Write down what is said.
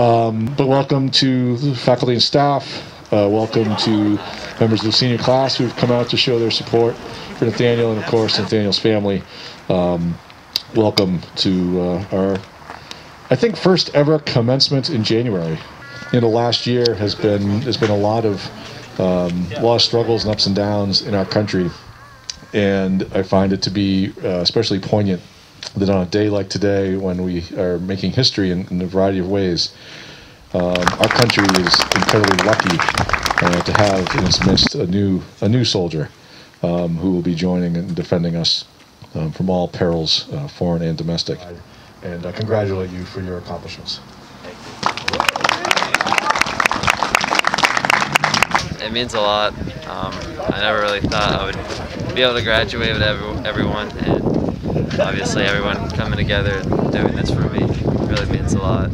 Um, but welcome to the faculty and staff. Uh, welcome to members of the senior class who've come out to show their support for Nathaniel and, of course, Nathaniel's family. Um, welcome to uh, our, I think, first ever commencement in January. You know, the last year has been has been a lot of um, a lot of struggles and ups and downs in our country, and I find it to be uh, especially poignant that on a day like today, when we are making history in, in a variety of ways, um, our country is incredibly lucky uh, to have in its midst a new a new soldier um, who will be joining and defending us um, from all perils, uh, foreign and domestic. And I congratulate you for your accomplishments. It means a lot. Um, I never really thought I would be able to graduate with every, everyone, and obviously everyone coming together and doing this for me really means a lot.